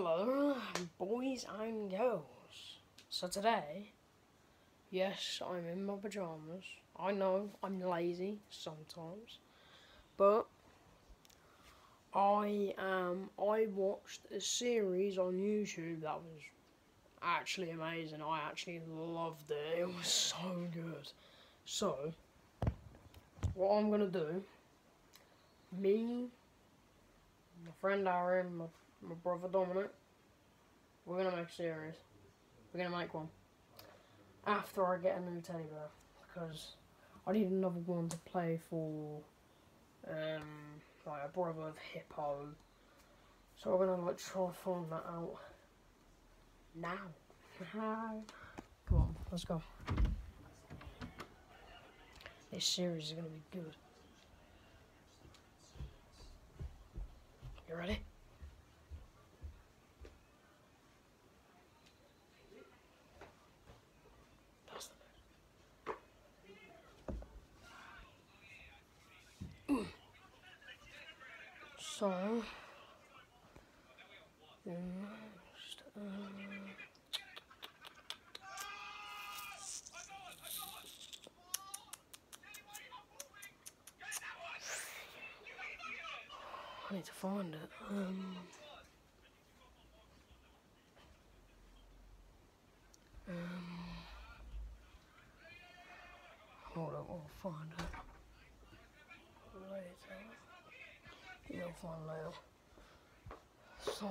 Hello, boys and girls. So today, yes, I'm in my pajamas. I know I'm lazy sometimes, but I um I watched a series on YouTube that was actually amazing. I actually loved it. It was so good. So, what I'm gonna do, me, my friend Aaron, my my brother Dominic. We're gonna make a series. We're gonna make one. After I get a new teddy bear. Because I need another one to play for um like a brother of Hippo. So we're gonna like try and find that out. Now. Come on, let's go. This series is gonna be good. You ready? So, next, uh, I need to find it. Um, um, hold on, I'll find it. Later. Find. So,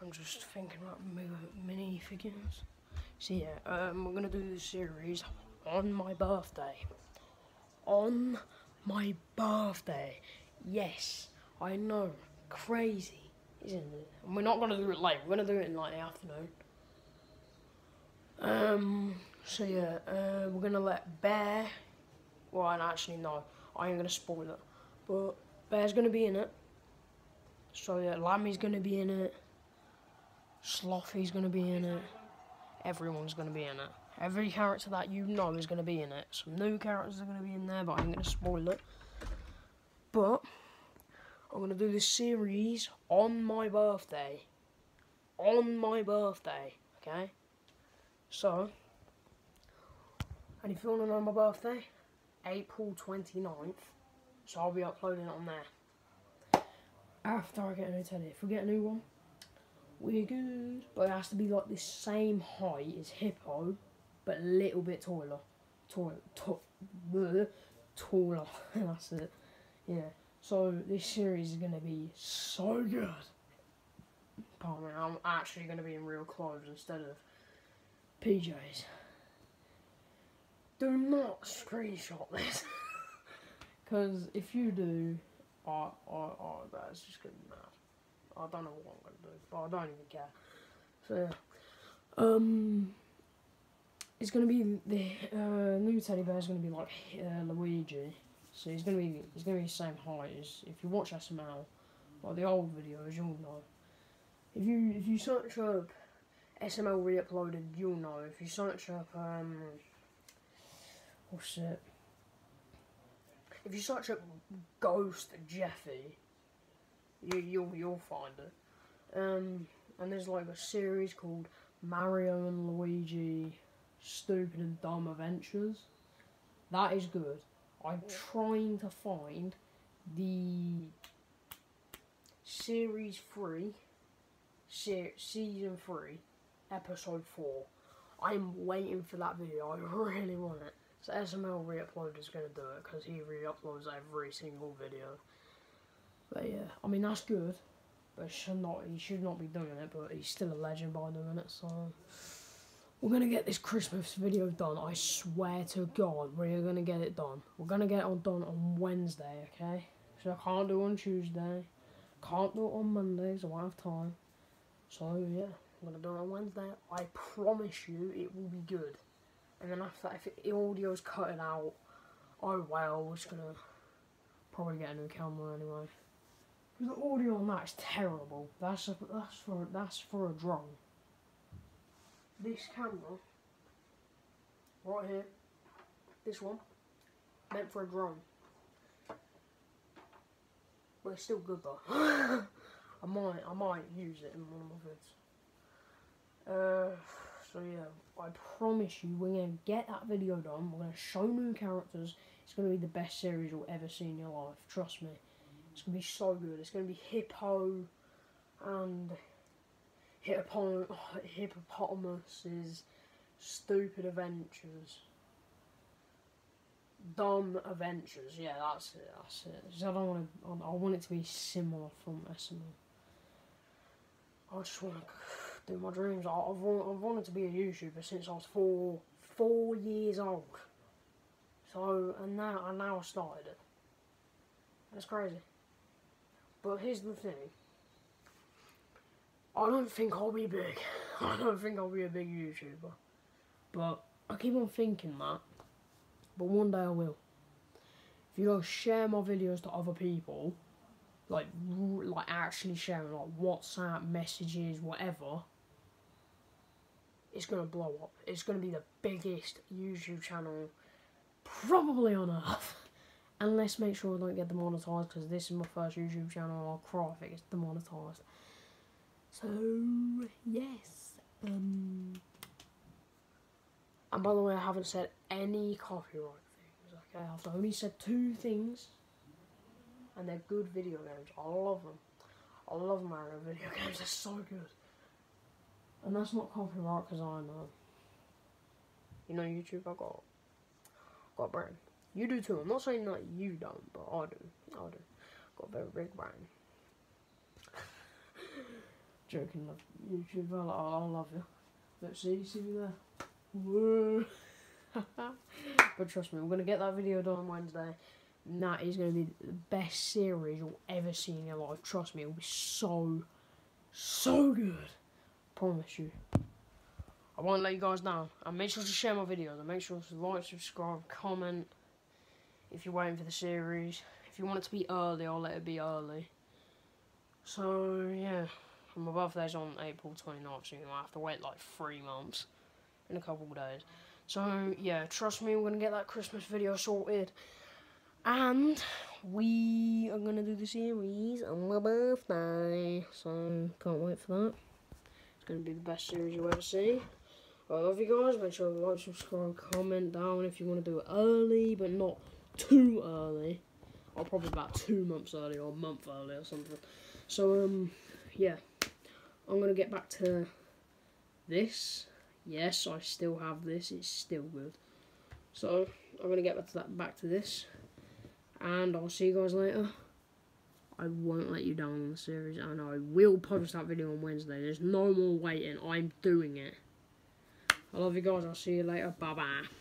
I'm just thinking about mi- mini figures. So yeah, um, we're gonna do this series on my birthday. On my birthday. Yes, I know. Crazy, isn't it? And we're not gonna do it late. We're gonna do it in like the afternoon. Um. So yeah, uh, we're gonna let Bear. Well, and actually no, I ain't gonna spoil it. But Bear's gonna be in it. So yeah, Lammy's gonna be in it. Slothy's gonna be in it. Everyone's gonna be in it. Every character that you know is gonna be in it. Some new characters are gonna be in there, but I'm gonna spoil it. But I'm gonna do this series on my birthday. On my birthday, okay? So, and if you wanna know my birthday, April 29th. So I'll be uploading it on there. After I get a new teddy. If we get a new one, we're good. But it has to be like the same height as Hippo, but a little bit taller. Taller. Ta- bleh, taller. That's it. Yeah. So this series is going to be so good. Pardon me, I'm actually going to be in real clothes instead of PJs. Do not screenshot this. Because if you do, I, I, I, that's just gonna. I don't know what I'm gonna do, but I don't even care. So yeah, um, it's gonna be the uh, new teddy bear is gonna be like uh, Luigi. So he's gonna be he's gonna be the same height as if you watch SML, like the old videos, you'll know. If you if you search up SML re-uploaded, you'll know. If you search up um, what's it? If you search up Ghost Jeffy, you you'll you'll find it. Um, and there's like a series called Mario and Luigi Stupid and Dumb Adventures. That is good. I'm trying to find the series three, se- season three, episode four. I'm waiting for that video. I really want it. So SML re-upload is going to do it because he re-uploads every single video. But yeah, I mean that's good, but should not he should not be doing it. But he's still a legend by doing it. So we're gonna get this Christmas video done. I swear to God, we're gonna get it done. We're gonna get it all done on Wednesday, okay? So I can't do it on Tuesday, can't do it on Mondays. I won't have time. So yeah, I'm gonna do it on Wednesday. I promise you, it will be good. And then after that, if the audio's cutting out, oh well, we're just gonna probably get a new camera anyway. Because the audio on that is terrible. That's a, that's for that's for a drone. This camera, right here, this one, meant for a drone. But it's still good though. I might I might use it in one of my vids. Uh, I promise you, we're gonna get that video done. We're gonna show new characters. It's gonna be the best series you'll ever see in your life. Trust me. It's gonna be so good. It's gonna be Hippo and hippopot hippopotamuses, stupid adventures, dumb adventures. Yeah, that's it. That's it. I don't want to. I want it to be similar from SML. I just want to my dreams. I, have I've wanted to be a YouTuber since I was four four years old. So and now and now I started it. That's crazy. But here's the thing. I don't think I'll be big. I don't think I'll be a big YouTuber. But I keep on thinking that. But one day I will. If you guys share my videos to other people, like like actually sharing like WhatsApp messages, whatever, it's gonna blow up. It's gonna be the biggest YouTube channel probably on earth. And let's make sure I don't get demonetized because this is my first YouTube channel. I'll cry if it gets demonetized. So yes. Um, and by the way, I haven't said any copyright things. Okay, I've only said two things, and they're good video games. I love them. I love Mario video games. They're so good. And that's not copyright because I know. You know, YouTube. I got got a brain. You do too. I'm not saying that you don't, but I do. I do. Got a very big brain joking, love YouTube. I, I love you. Let's see, see me there. Whoa. but trust me, we're gonna get that video done on Wednesday. And that is gonna be the best series you'll ever see in your life. Trust me, it'll be so, so good. Promise you. I won't let you guys down. And make sure to share my videos. And make sure to like, subscribe, comment. If you're waiting for the series. If you want it to be early, I'll let it be early. So, yeah. My birthday's on April 29th, so you might have to wait like three months in a couple of days. So, yeah, trust me, we're going to get that Christmas video sorted. And we are going to do the series on my birthday. So, can't wait for that. It's going to be the best series you'll ever see. I love you guys. Make sure to like, subscribe, comment down if you want to do it early, but not too early. Or probably about two months early or a month early or something. So, um, yeah. I'm going to get back to this. Yes, I still have this. It's still good. So, I'm going to get back to, that, back to this. And I'll see you guys later. I won't let you down on the series. And I will post that video on Wednesday. There's no more waiting. I'm doing it. I love you guys. I'll see you later. Bye-bye.